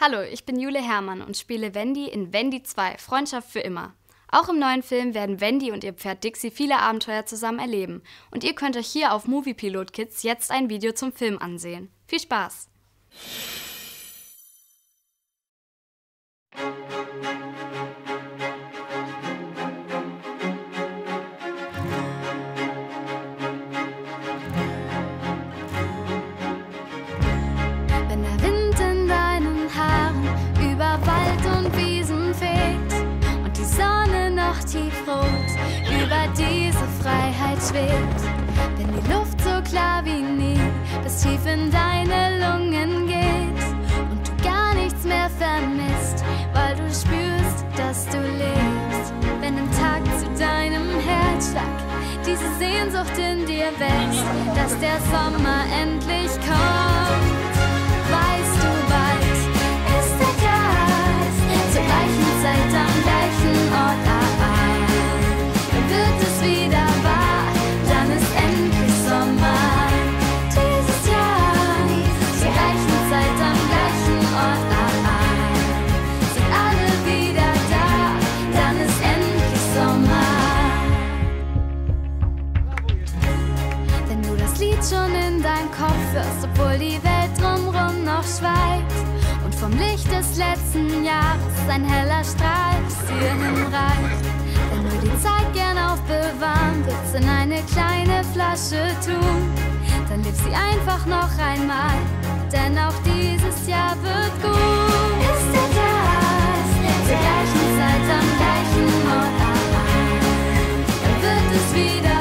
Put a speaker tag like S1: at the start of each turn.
S1: Hallo, ich bin Jule Hermann und spiele Wendy in Wendy 2 Freundschaft für immer. Auch im neuen Film werden Wendy und ihr Pferd Dixie viele Abenteuer zusammen erleben und ihr könnt euch hier auf Movie Pilot Kids jetzt ein Video zum Film ansehen. Viel Spaß!
S2: Wenn die Luft so klar wie nie bis tief in deine Lungen geht und du gar nichts mehr vermisst, weil du spürst, dass du lebst, wenn im Takt zu deinem Herzschlag diese Sehnsucht in dir wächst, dass der Sommer endlich kommt. Schon in deinem Kopf hörst, obwohl die Welt drumrum noch schweigt und vom Licht des letzten Jahres ein heller Strahl bis hierhin reicht. Wenn du die Zeit gern aufbewahren willst, in eine kleine Flasche tun, dann leb sie einfach noch einmal, denn auch dieses Jahr wird gut. Ist Geist zur gleichen Zeit am gleichen Ort dann wird es wieder